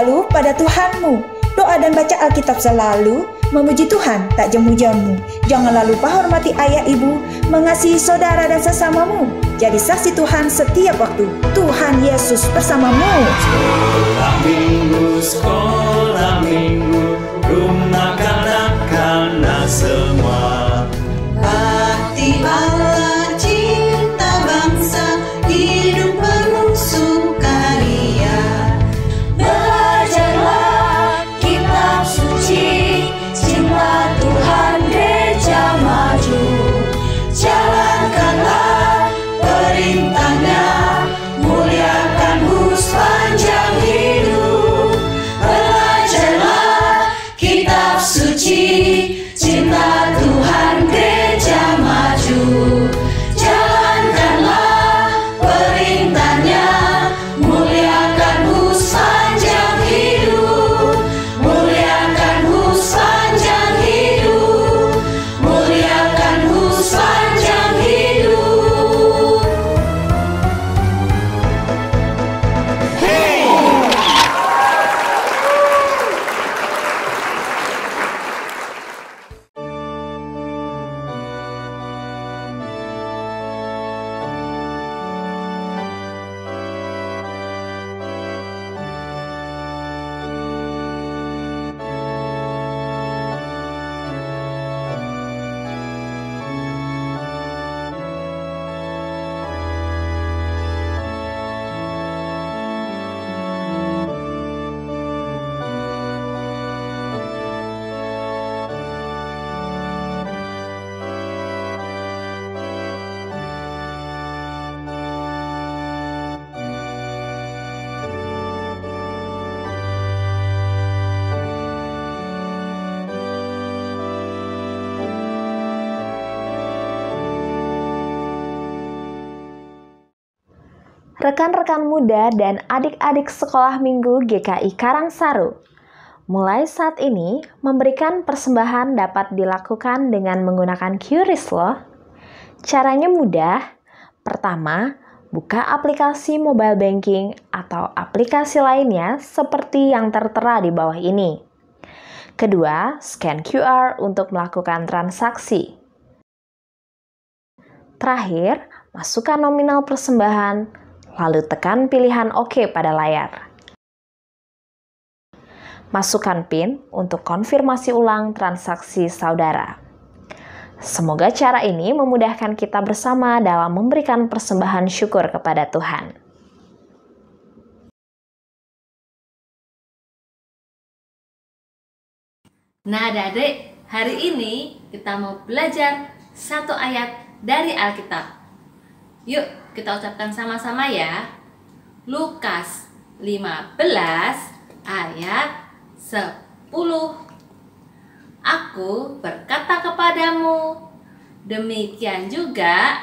selalu pada Tuhanmu. Doa dan baca Alkitab selalu, memuji Tuhan tak jemu-jemu. Janganlah lupa hormati ayah ibu, mengasihi saudara dan sesamamu. Jadi saksi Tuhan setiap waktu. Tuhan Yesus bersamamu. Sekolah minggu, sekolah minggu, rumah kanak-kanak semua. Rekan-rekan muda dan adik-adik sekolah minggu GKI Karangsaru. Mulai saat ini, memberikan persembahan dapat dilakukan dengan menggunakan QRIS loh. Caranya mudah. Pertama, buka aplikasi mobile banking atau aplikasi lainnya seperti yang tertera di bawah ini. Kedua, scan QR untuk melakukan transaksi. Terakhir, masukkan nominal persembahan, lalu tekan pilihan OK pada layar. Masukkan PIN untuk konfirmasi ulang transaksi saudara. Semoga cara ini memudahkan kita bersama dalam memberikan persembahan syukur kepada Tuhan. Nah adik-adik, hari ini kita mau belajar satu ayat dari Alkitab. Yuk kita ucapkan sama-sama ya. Lukas 15 ayat 10 Aku berkata kepadamu, demikian juga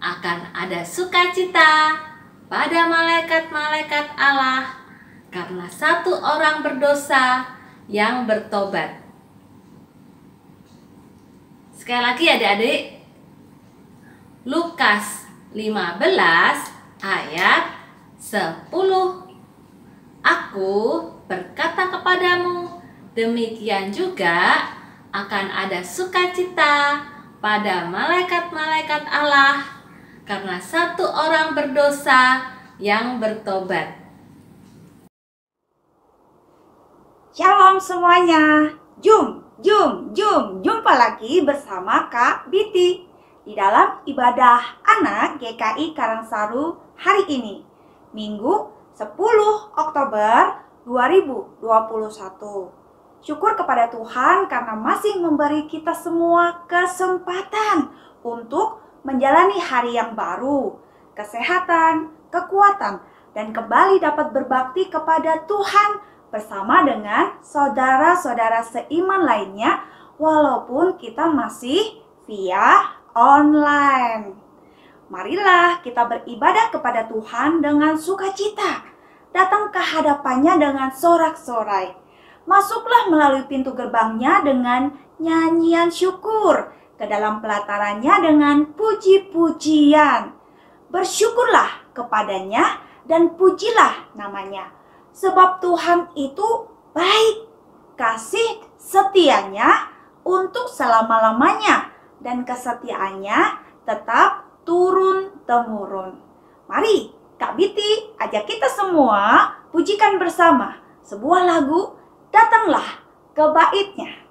akan ada sukacita pada malaikat-malaikat Allah karena satu orang berdosa yang bertobat. Sekali lagi adik-adik. Lukas 15 ayat 10 Aku berkata kepadamu demikian juga akan ada sukacita pada malaikat-malaikat Allah karena satu orang berdosa yang bertobat. Shalom semuanya. Jum, jum, jum. Jumpa lagi bersama Kak Biti di dalam ibadah anak GKI Karangsaru hari ini. Minggu 10 Oktober 2021. Syukur kepada Tuhan karena masih memberi kita semua kesempatan untuk menjalani hari yang baru, kesehatan, kekuatan, dan kembali dapat berbakti kepada Tuhan bersama dengan saudara-saudara seiman lainnya walaupun kita masih via online. Marilah kita beribadah kepada Tuhan dengan sukacita. Datang ke hadapannya dengan sorak-sorai. Masuklah melalui pintu gerbangnya dengan nyanyian syukur. Ke dalam pelatarannya dengan puji-pujian. Bersyukurlah kepadanya dan pujilah namanya. Sebab Tuhan itu baik, kasih setianya untuk selama-lamanya dan kesetiaannya tetap turun-temurun. Mari Kak Biti ajak kita semua pujikan bersama sebuah lagu Datanglah ke baitnya.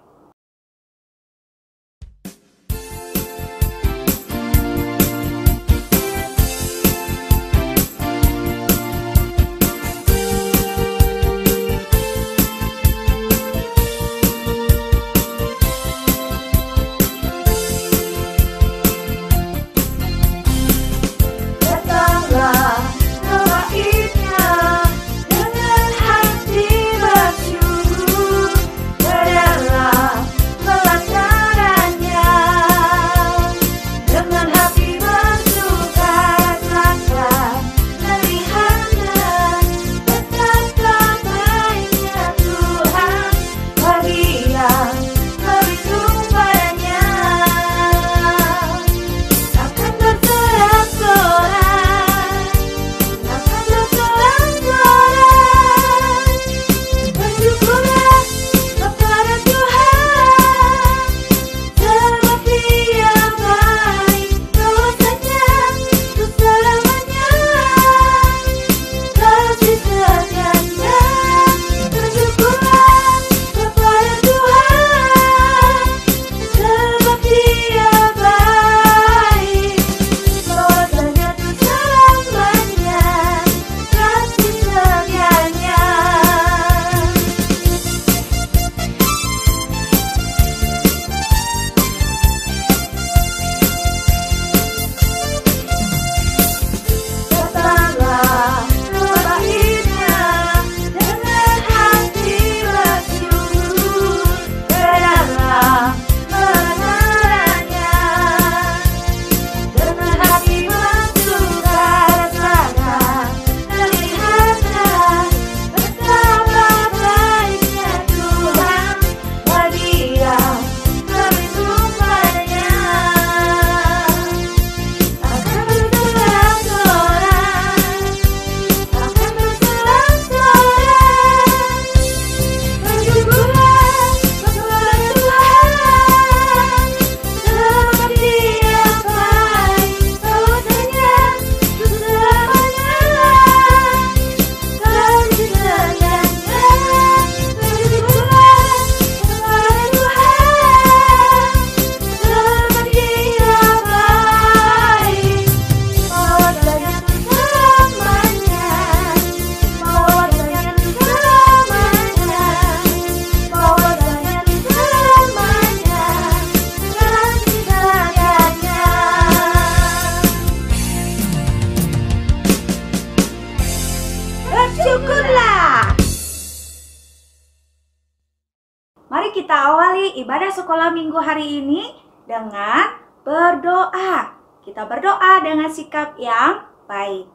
Sikap yang baik.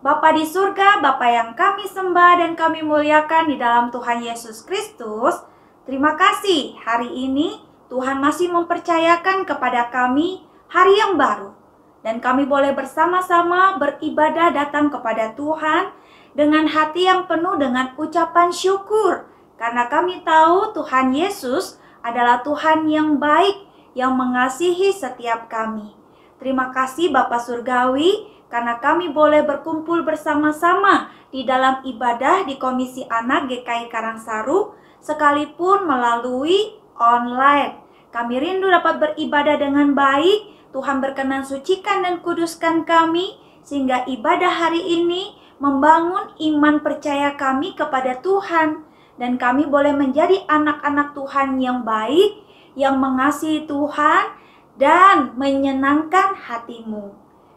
Bapa di surga, Bapa yang kami sembah dan kami muliakan di dalam Tuhan Yesus Kristus. Terima kasih hari ini Tuhan masih mempercayakan kepada kami hari yang baru. Dan kami boleh bersama-sama beribadah datang kepada Tuhan dengan hati yang penuh dengan ucapan syukur. Karena kami tahu Tuhan Yesus adalah Tuhan yang baik yang mengasihi setiap kami. Terima kasih Bapak Surgawi karena kami boleh berkumpul bersama-sama di dalam ibadah di Komisi Anak GKI Karangsaru sekalipun melalui online. Kami rindu dapat beribadah dengan baik. Tuhan berkenan sucikan dan kuduskan kami sehingga ibadah hari ini membangun iman percaya kami kepada Tuhan dan kami boleh menjadi anak-anak Tuhan yang baik, yang mengasihi Tuhan dan menyenangkan hatimu.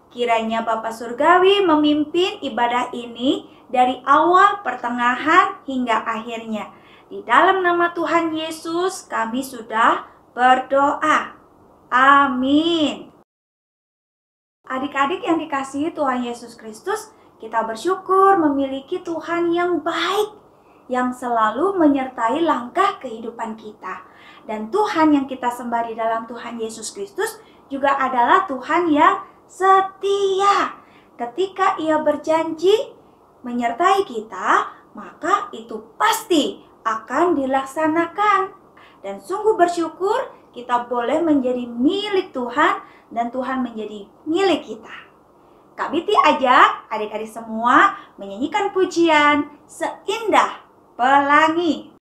Kiranya Bapak Surgawi memimpin ibadah ini dari awal, pertengahan, hingga akhirnya. Di dalam nama Tuhan Yesus kami sudah berdoa. Amin. Adik-adik yang dikasihi Tuhan Yesus Kristus, kita bersyukur memiliki Tuhan yang baik, yang selalu menyertai langkah kehidupan kita. Dan Tuhan yang kita sembah di dalam Tuhan Yesus Kristus juga adalah Tuhan yang setia. ketika Ia berjanji menyertai kita, maka itu pasti akan dilaksanakan. Dan sungguh bersyukur kita boleh menjadi milik Tuhan dan Tuhan menjadi milik kita. Kak Biti ajak adik-adik semua menyanyikan pujian seindah pelangi.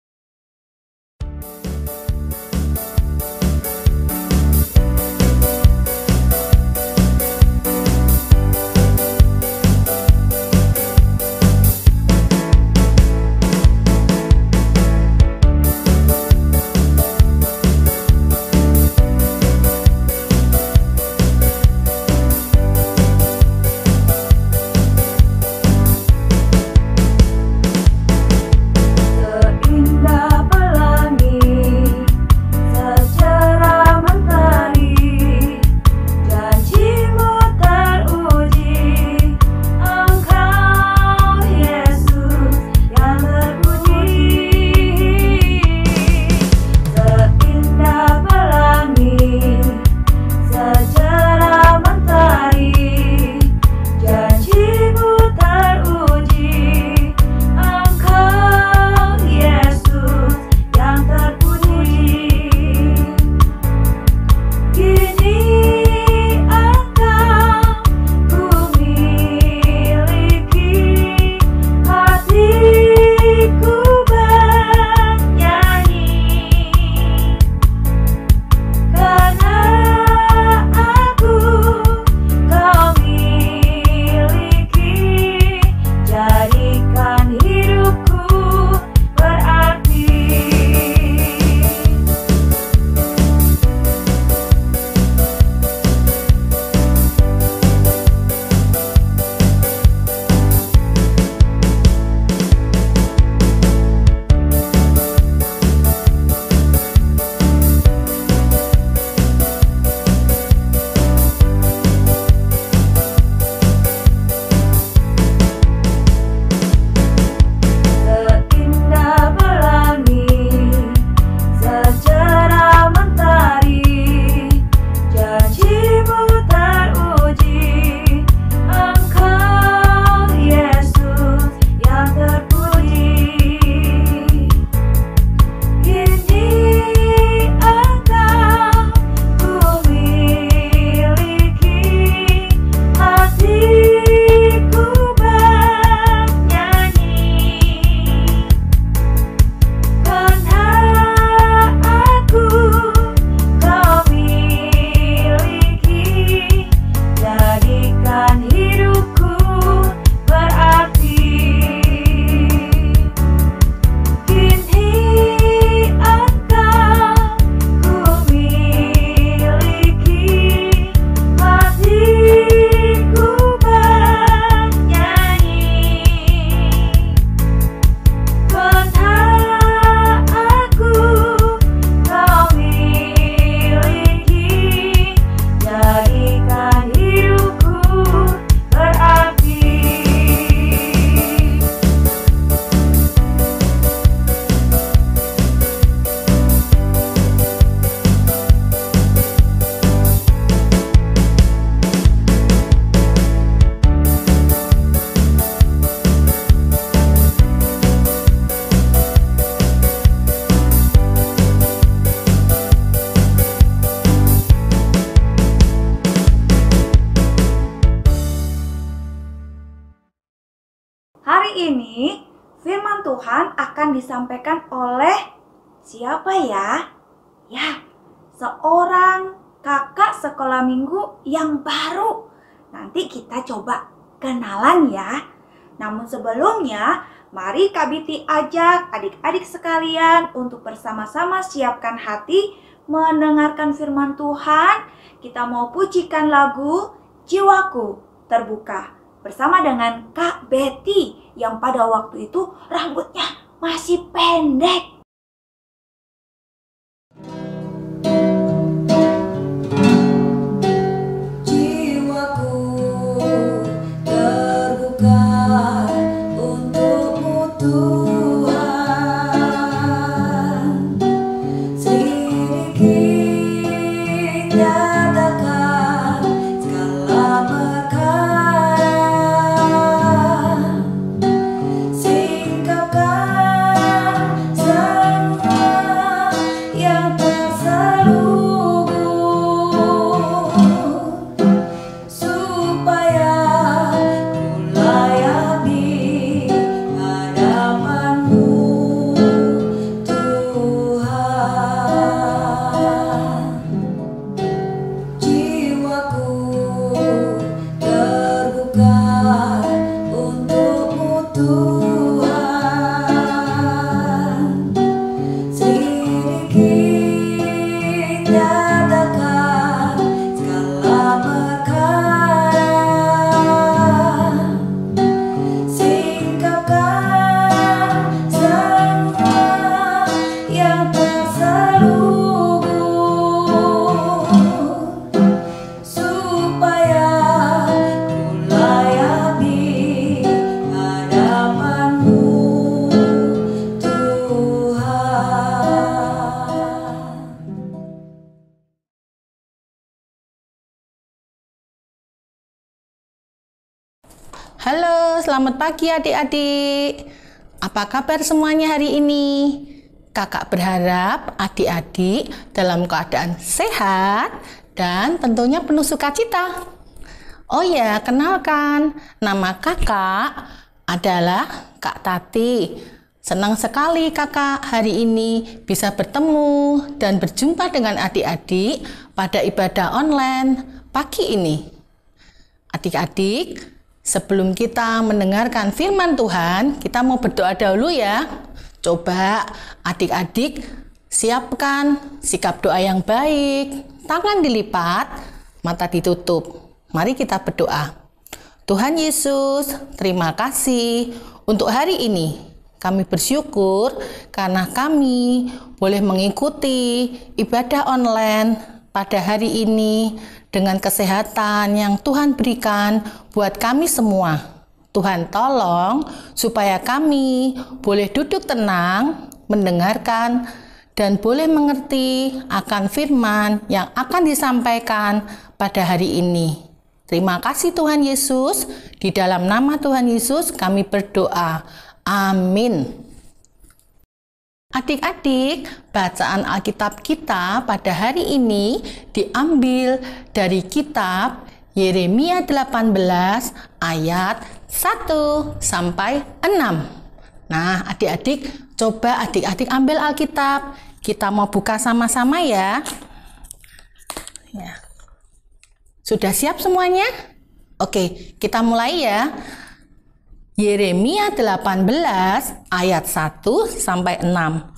Disampaikan oleh siapa ya? Ya, seorang kakak sekolah minggu yang baru. Nanti kita coba kenalan ya. Namun sebelumnya, mari Kabiti ajak adik-adik sekalian untuk bersama-sama siapkan hati mendengarkan firman Tuhan. Kita mau pujikan lagu Jiwaku Terbuka bersama dengan Kak Betty yang pada waktu itu rambutnya masih pendek. Selamat pagi adik-adik. Apa kabar semuanya hari ini? Kakak berharap adik-adik dalam keadaan sehat dan tentunya penuh sukacita. Oh ya, kenalkan, nama kakak adalah Kak Tati. Senang sekali kakak hari ini bisa bertemu dan berjumpa dengan adik-adik pada ibadah online pagi ini. Adik-adik, sebelum kita mendengarkan firman Tuhan, kita mau berdoa dahulu ya. Coba adik-adik siapkan sikap doa yang baik, tangan dilipat, mata ditutup. Mari kita berdoa. Tuhan Yesus, terima kasih untuk hari ini. Kami bersyukur karena kami boleh mengikuti ibadah online pada hari ini dengan kesehatan yang Tuhan berikan buat kami semua. Tuhan tolong supaya kami boleh duduk tenang, mendengarkan, dan boleh mengerti akan firman yang akan disampaikan pada hari ini. Terima kasih Tuhan Yesus. Di dalam nama Tuhan Yesus kami berdoa. Amin. Adik-adik, bacaan Alkitab kita pada hari ini diambil dari kitab Yeremia 18 ayat 1 sampai 6. Nah, adik-adik, coba adik-adik ambil Alkitab. Kita mau buka sama-sama ya. Ya. Sudah siap semuanya? Oke, kita mulai ya. Yeremia 18 ayat 1 sampai 6.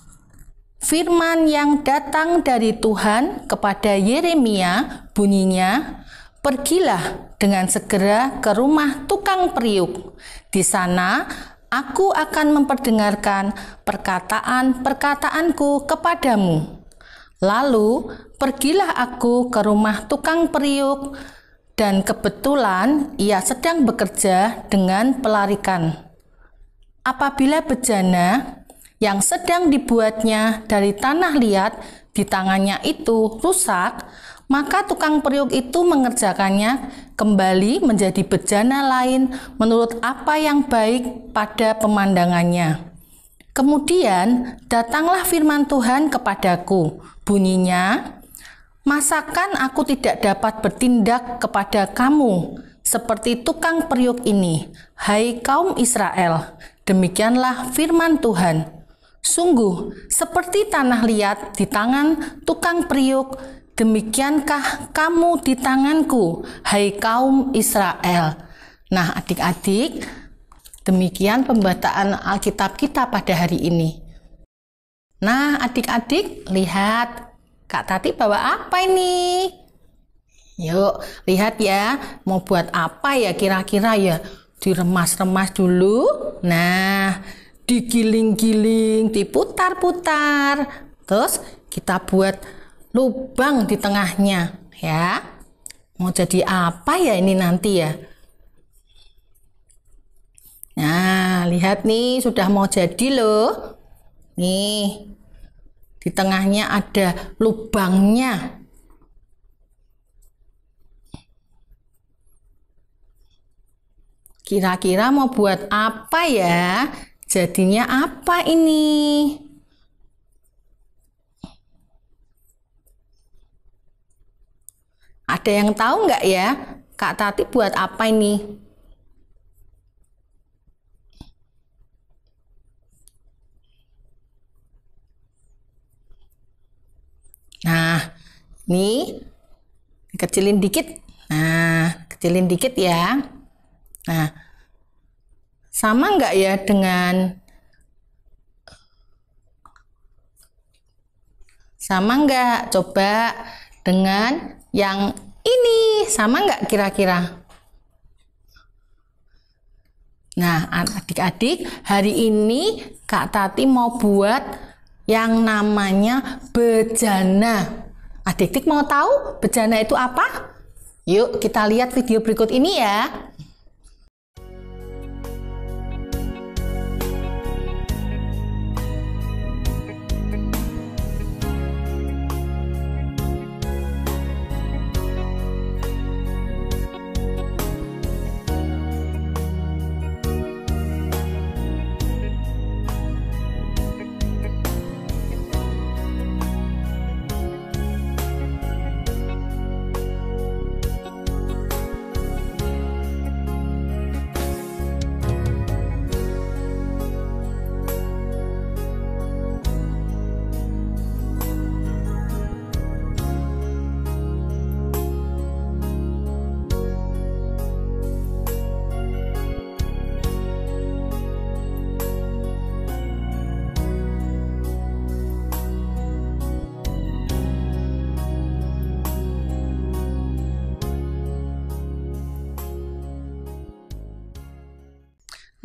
Firman yang datang dari Tuhan kepada Yeremia bunyinya, "Pergilah dengan segera ke rumah tukang periuk. Di sana aku akan memperdengarkan perkataan-perkataanku kepadamu. Lalu pergilah aku ke rumah tukang periuk dan kebetulan ia sedang bekerja dengan pelarikan. Apabila bejana yang sedang dibuatnya dari tanah liat di tangannya itu rusak, maka tukang periuk itu mengerjakannya kembali menjadi bejana lain menurut apa yang baik pada pemandangannya. Kemudian datanglah firman Tuhan kepadaku, bunyinya, Masakan aku tidak dapat bertindak kepada kamu seperti tukang periuk ini, hai kaum Israel. Demikianlah firman Tuhan. Sungguh, seperti tanah liat di tangan tukang periuk, demikiankah kamu di tanganku, hai kaum Israel. Nah, adik-adik, demikian pembacaan Alkitab kita pada hari ini. Nah, adik-adik, lihat Kak Tati bawa apa ini? Yuk, lihat ya. Mau buat apa ya kira-kira ya? Diremas-remas dulu. Nah, digiling-giling, diputar-putar. Terus kita buat lubang di tengahnya, ya. Mau jadi apa ya ini nanti ya? Nah, lihat nih sudah mau jadi loh. Nih, di tengahnya ada lubangnya. Kira-kira mau buat apa ya? Jadinya apa ini? Ada yang tahu nggak ya? Kak Tati buat apa ini? Nah, ini kecilin dikit. Nah, kecilin dikit ya. Nah, sama nggak ya dengan sama nggak? Coba dengan yang ini sama nggak kira-kira? Nah, adik-adik, hari ini Kak Tati mau buat yang namanya bejana. Adik-adik mau tahu bejana itu apa? Yuk kita lihat video berikut ini ya.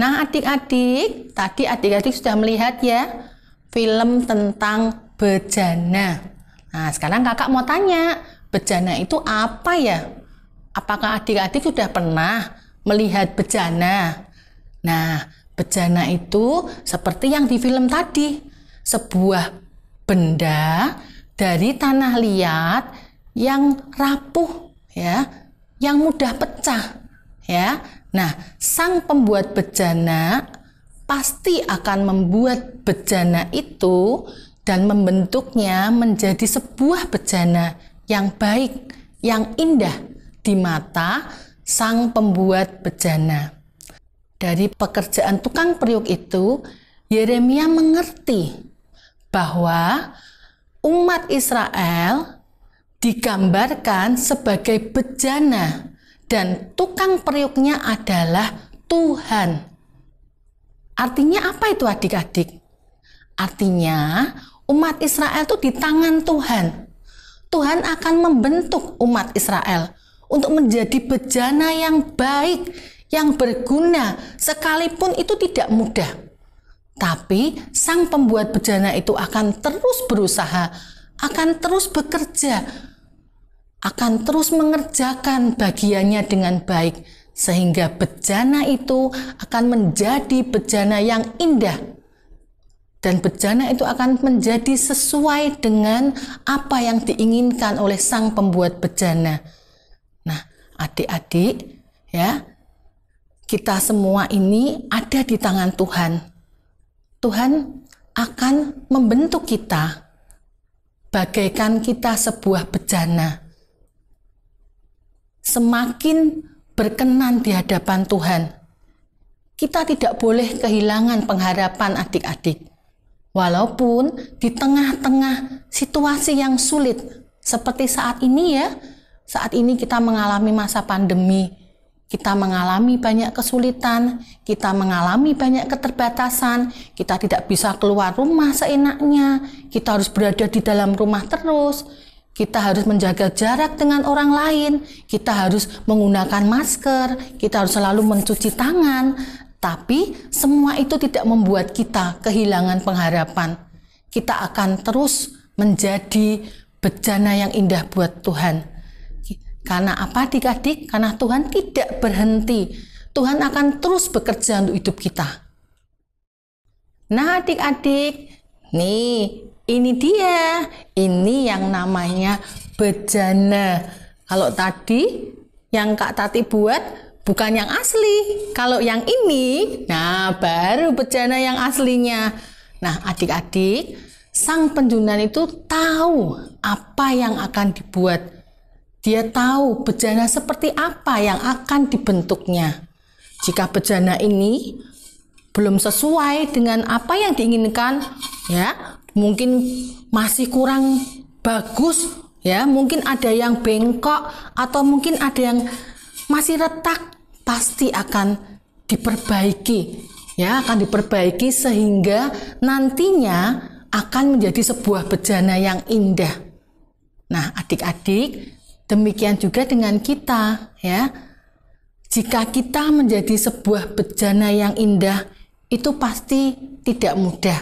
Nah, adik-adik, tadi adik-adik sudah melihat ya film tentang bejana. Nah, sekarang kakak mau tanya, bejana itu apa ya? Apakah adik-adik sudah pernah melihat bejana? Nah, bejana itu seperti yang di film tadi, sebuah benda dari tanah liat yang rapuh ya, yang mudah pecah ya. Nah, sang pembuat bejana pasti akan membuat bejana itu dan membentuknya menjadi sebuah bejana yang baik, yang indah di mata sang pembuat bejana. Dari pekerjaan tukang periuk itu, Yeremia mengerti bahwa umat Israel digambarkan sebagai bejana dan tukang periuknya adalah Tuhan. Artinya apa itu adik-adik? Artinya umat Israel itu di tangan Tuhan. Tuhan akan membentuk umat Israel untuk menjadi bejana yang baik, yang berguna, sekalipun itu tidak mudah. Tapi sang pembuat bejana itu akan terus berusaha, akan terus bekerja, akan terus mengerjakan bagiannya dengan baik, sehingga bejana itu akan menjadi bejana yang indah. Dan bejana itu akan menjadi sesuai dengan apa yang diinginkan oleh sang pembuat bejana. Nah, adik-adik, ya, kita semua ini ada di tangan Tuhan. Tuhan akan membentuk kita bagaikan kita sebuah bejana. Semakin berkenan di hadapan Tuhan, kita tidak boleh kehilangan pengharapan adik-adik. Walaupun di tengah-tengah situasi yang sulit seperti saat ini ya, saat ini kita mengalami masa pandemi, kita mengalami banyak kesulitan, kita mengalami banyak keterbatasan, kita tidak bisa keluar rumah seenaknya, kita harus berada di dalam rumah terus, kita harus menjaga jarak dengan orang lain, kita harus menggunakan masker, kita harus selalu mencuci tangan, tapi semua itu tidak membuat kita kehilangan pengharapan. Kita akan terus menjadi bejana yang indah buat Tuhan. Karena apa adik-adik? Karena Tuhan tidak berhenti. Tuhan akan terus bekerja untuk hidup kita. Nah adik-adik, nih ini dia. Ini yang namanya bejana. Kalau tadi yang Kak Tati buat bukan yang asli. Kalau yang ini, nah baru bejana yang aslinya. Nah, adik-adik, sang penjunan itu tahu apa yang akan dibuat. Dia tahu bejana seperti apa yang akan dibentuknya. Jika bejana ini belum sesuai dengan apa yang diinginkan, ya, mungkin masih kurang bagus, ya, mungkin ada yang bengkok atau mungkin ada yang masih retak pasti akan diperbaiki ya akan diperbaiki sehingga nantinya akan menjadi sebuah bejana yang indah. Nah, adik-adik, demikian juga dengan kita ya. Jika kita menjadi sebuah bejana yang indah, itu pasti tidak mudah.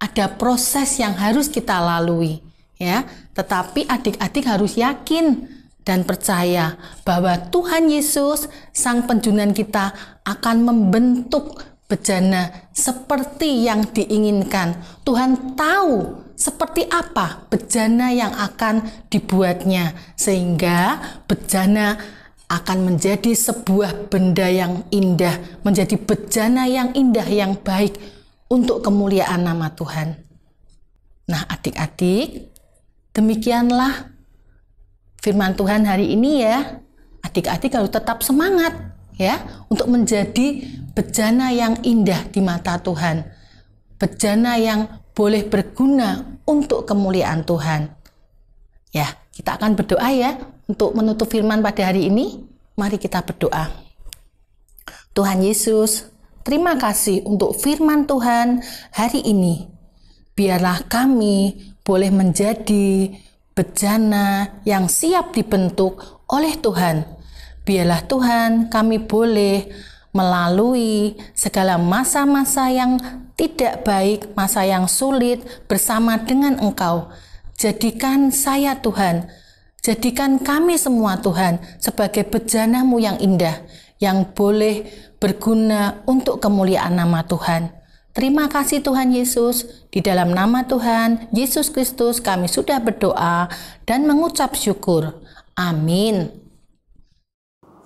Ada proses yang harus kita lalui ya. Tetapi adik-adik harus yakin dan percaya bahwa Tuhan Yesus, Sang Penjunan kita, akan membentuk bejana seperti yang diinginkan. Tuhan tahu seperti apa bejana yang akan dibuatnya, sehingga bejana akan menjadi sebuah benda yang indah, menjadi bejana yang indah, yang baik untuk kemuliaan nama Tuhan. Nah, adik-adik, demikianlah firman Tuhan hari ini ya. Adik-adik harus tetap semangat ya untuk menjadi bejana yang indah di mata Tuhan. Bejana yang boleh berguna untuk kemuliaan Tuhan. Ya, kita akan berdoa ya untuk menutup firman pada hari ini. Mari kita berdoa. Tuhan Yesus, terima kasih untuk firman Tuhan hari ini. Biarlah kami boleh menjadi bejana yang siap dibentuk oleh Tuhan. Biarlah Tuhan kami boleh melalui segala masa-masa yang tidak baik, masa yang sulit bersama dengan Engkau. Jadikan saya Tuhan, jadikan kami semua Tuhan sebagai bejanamu yang indah, yang boleh berguna untuk kemuliaan nama Tuhan. Terima kasih Tuhan Yesus, di dalam nama Tuhan Yesus Kristus kami sudah berdoa dan mengucap syukur. Amin.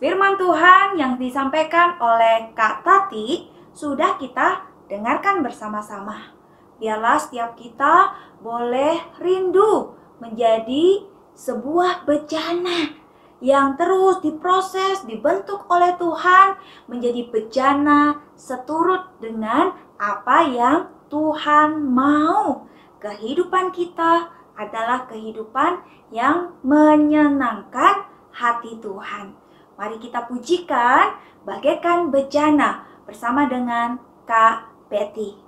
Firman Tuhan yang disampaikan oleh Kak Tati sudah kita dengarkan bersama-sama. Biarlah setiap kita boleh rindu menjadi sebuah bejana yang terus diproses, dibentuk oleh Tuhan menjadi bejana seturut dengan apa yang Tuhan mau. Kehidupan kita adalah kehidupan yang menyenangkan hati Tuhan. Mari kita pujikan bagaikan bejana bersama dengan Kak Betty.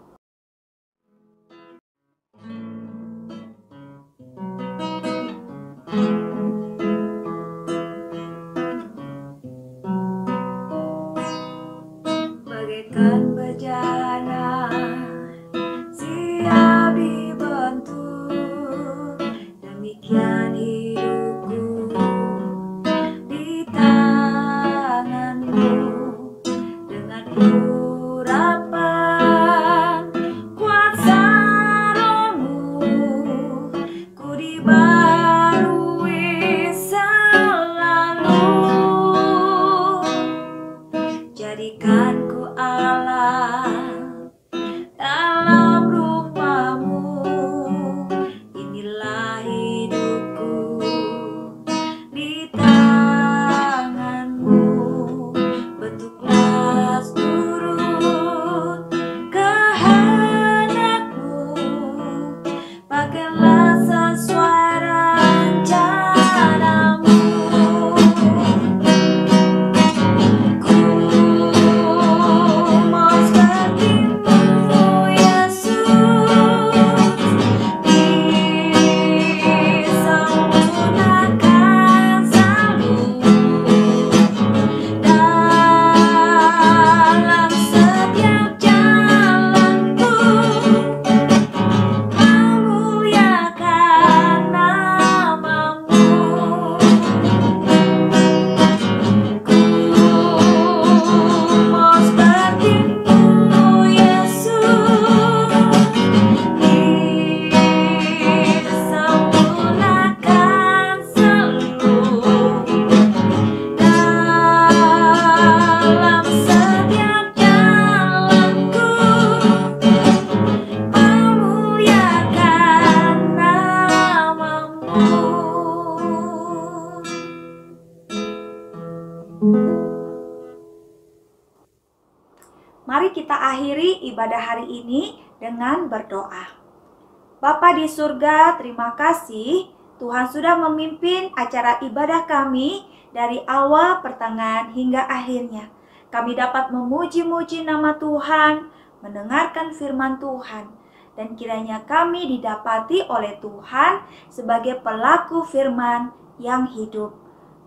Mari kita akhiri ibadah hari ini dengan berdoa. Bapa di surga, terima kasih Tuhan sudah memimpin acara ibadah kami dari awal, pertengahan, hingga akhirnya. Kami dapat memuji-muji nama Tuhan, mendengarkan firman Tuhan, dan kiranya kami didapati oleh Tuhan sebagai pelaku firman yang hidup.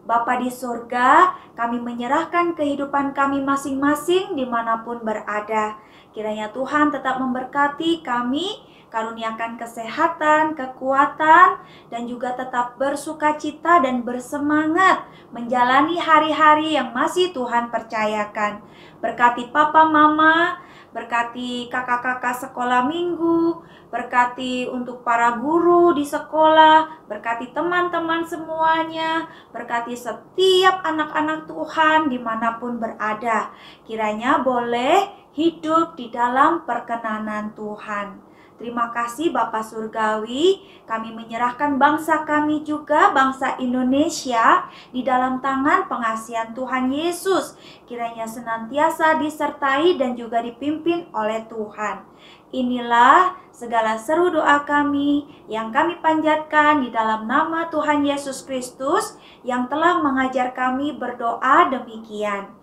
Bapa di surga, kami menyerahkan kehidupan kami masing-masing di mana pun berada. Kiranya Tuhan tetap memberkati kami, karuniakan kesehatan, kekuatan, dan juga tetap bersuka cita dan bersemangat menjalani hari-hari yang masih Tuhan percayakan. Berkati papa mama, berkati kakak-kakak sekolah minggu, berkati untuk para guru di sekolah, berkati teman-teman semuanya, berkati setiap anak-anak Tuhan di mana pun berada. Kiranya boleh hidup di dalam perkenanan Tuhan. Terima kasih Bapak Surgawi, kami menyerahkan bangsa kami juga, bangsa Indonesia, di dalam tangan pengasihan Tuhan Yesus. Kiranya senantiasa disertai dan juga dipimpin oleh Tuhan. Inilah segala seru doa kami yang kami panjatkan di dalam nama Tuhan Yesus Kristus yang telah mengajar kami berdoa demikian.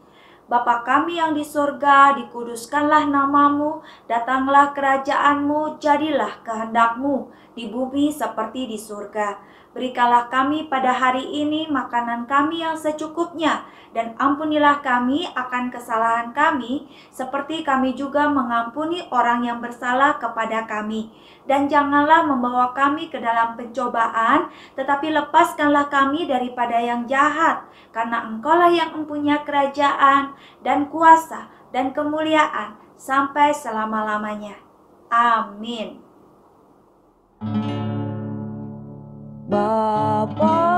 Bapa kami yang di surga, dikuduskanlah namamu, datanglah kerajaanmu, jadilah kehendakmu di bumi seperti di surga. Berikanlah kami pada hari ini makanan kami yang secukupnya, dan ampunilah kami akan kesalahan kami, seperti kami juga mengampuni orang yang bersalah kepada kami. Dan janganlah membawa kami ke dalam pencobaan, tetapi lepaskanlah kami daripada yang jahat, karena Engkaulah yang mempunyai kerajaan dan kuasa dan kemuliaan sampai selama-lamanya. Amin. Bapa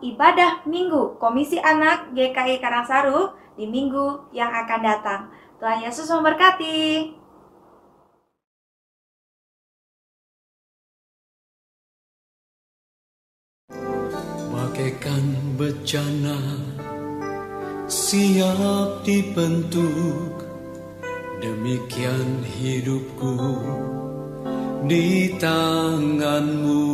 ibadah Minggu Komisi Anak GKI Karangsaru di minggu yang akan datang. Tuhan Yesus memberkati. Bagaikan bencana siap dibentuk Demikian hidupku di tanganmu